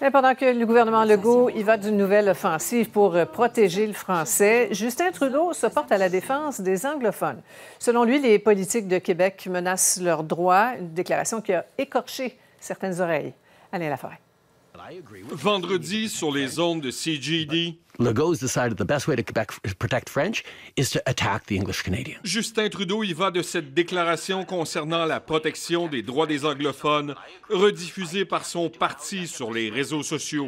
Pendant que le gouvernement Legault y va d'une nouvelle offensive pour protéger le français, Justin Trudeau se porte à la défense des anglophones. Selon lui, les politiques de Québec menacent leurs droits, une déclaration qui a écorché certaines oreilles. Alain Laforêt. Vendredi, sur les ondes de CGD, decided the best way to protect French is to attack the English Canadians. Justin Trudeau y va de cette déclaration concernant la protection des droits des anglophones, rediffusée par son parti sur les réseaux sociaux.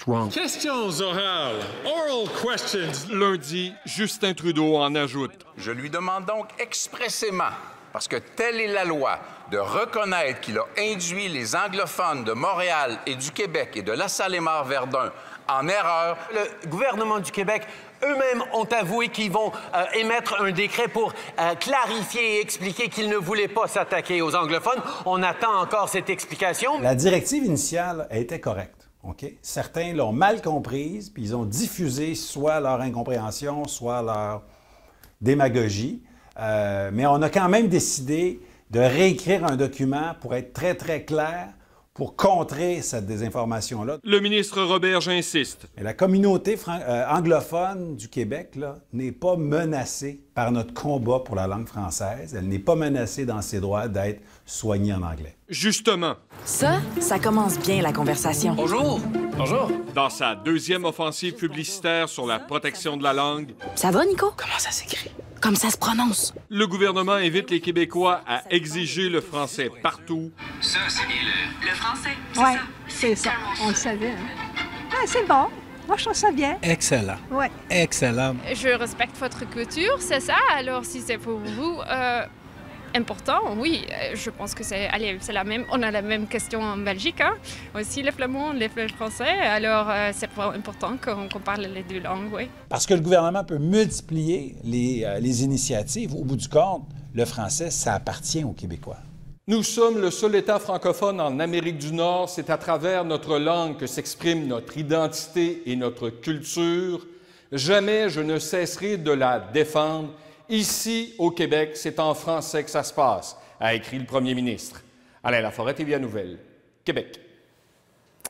Just wrong. Questions orales, oral questions lundi, Justin Trudeau en ajoute. Je lui demande donc expressément, parce que telle est la loi, de reconnaître qu'il a induit les anglophones de Montréal et du Québec et de la Salle-et-Verdun en erreur. Le gouvernement du Québec eux-mêmes ont avoué qu'ils vont euh, émettre un décret pour euh, clarifier et expliquer qu'ils ne voulaient pas s'attaquer aux anglophones. On attend encore cette explication. La directive initiale était correcte. Certains l'ont mal comprise, puis ils ont diffusé soit leur incompréhension, soit leur démagogie. Euh, mais on a quand même décidé de réécrire un document pour être très, très clair, pour contrer cette désinformation-là. Le ministre Robert insiste. Et la communauté euh, anglophone du Québec n'est pas menacée par notre combat pour la langue française. Elle n'est pas menacée dans ses droits d'être soignée en anglais. Justement. Ça, ça commence bien la conversation. Bonjour. Bonjour. Dans sa deuxième offensive publicitaire sur la protection de la langue. Ça va, Nico? Comment ça s'écrit? Comme ça se prononce. Le gouvernement invite les Québécois à exiger le français partout. Ça, c'est bien le, le français. Oui, c'est ça. On le savait. Hein. Ah, c'est bon. Moi, je trouve ça bien. Excellent. Oui. Excellent. Je respecte votre culture, c'est ça. Alors, si c'est pour vous euh, important, oui, euh, je pense que c'est, c'est la même. On a la même question en Belgique, hein. aussi les flamands, les français. Alors, euh, c'est important qu'on, parle les deux langues, oui. Parce que le gouvernement peut multiplier les, les initiatives. Au bout du compte, le français, ça appartient aux Québécois. Nous sommes le seul État francophone en Amérique du Nord. C'est à travers notre langue que s'exprime notre identité et notre culture. Jamais je ne cesserai de la défendre. Ici, au Québec, c'est en français que ça se passe, a écrit le premier ministre. Alain Laforêt, TVA Nouvelle, Québec.